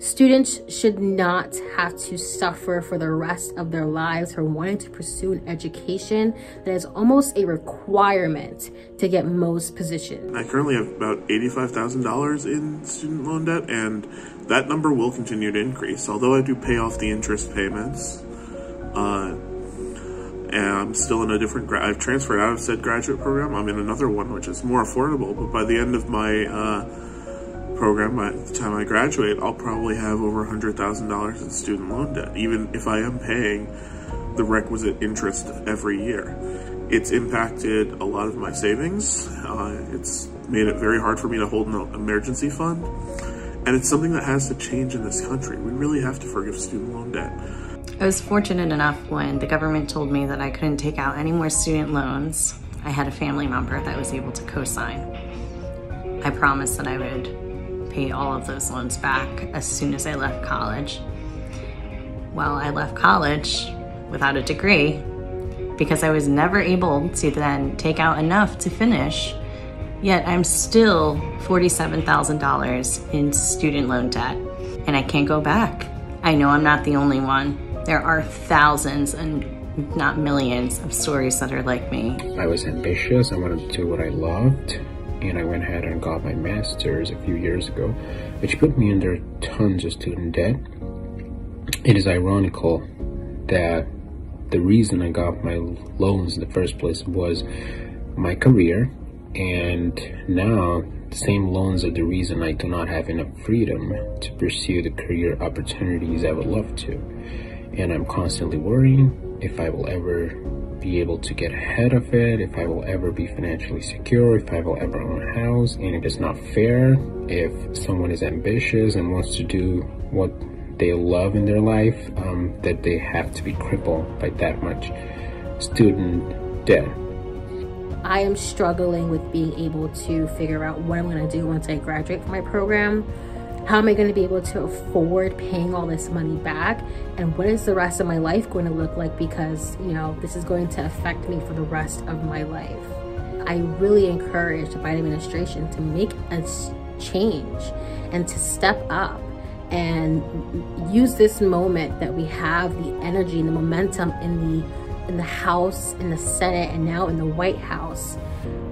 Students should not have to suffer for the rest of their lives for wanting to pursue an education that is almost a requirement to get most positions. I currently have about $85,000 in student loan debt, and that number will continue to increase. Although I do pay off the interest payments, uh, and I'm still in a different, I've transferred out of said graduate program. I'm in another one, which is more affordable, but by the end of my uh, program, by the time I graduate, I'll probably have over $100,000 in student loan debt, even if I am paying the requisite interest every year. It's impacted a lot of my savings. Uh, it's made it very hard for me to hold an emergency fund. And it's something that has to change in this country. We really have to forgive student loan debt. I was fortunate enough when the government told me that I couldn't take out any more student loans. I had a family member that was able to co-sign. I promised that I would pay all of those loans back as soon as I left college. Well, I left college without a degree because I was never able to then take out enough to finish. Yet I'm still $47,000 in student loan debt and I can't go back. I know I'm not the only one. There are thousands and not millions of stories that are like me. I was ambitious. I wanted to do what I loved and I went ahead and got my master's a few years ago, which put me under tons of student debt. It is ironical that the reason I got my loans in the first place was my career, and now the same loans are the reason I do not have enough freedom to pursue the career opportunities I would love to. And I'm constantly worrying if I will ever be able to get ahead of it, if I will ever be financially secure, if I will ever own a house. And it is not fair if someone is ambitious and wants to do what they love in their life, um, that they have to be crippled by that much student debt. I am struggling with being able to figure out what I'm going to do once I graduate from my program how am I going to be able to afford paying all this money back? And what is the rest of my life going to look like? Because, you know, this is going to affect me for the rest of my life. I really encourage the Biden administration to make a change and to step up and use this moment that we have the energy and the momentum in the in the House, in the Senate, and now in the White House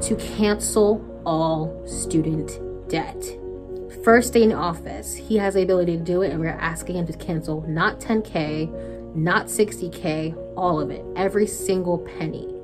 to cancel all student debt first day in office, he has the ability to do it, and we're asking him to cancel not 10K, not 60K, all of it, every single penny.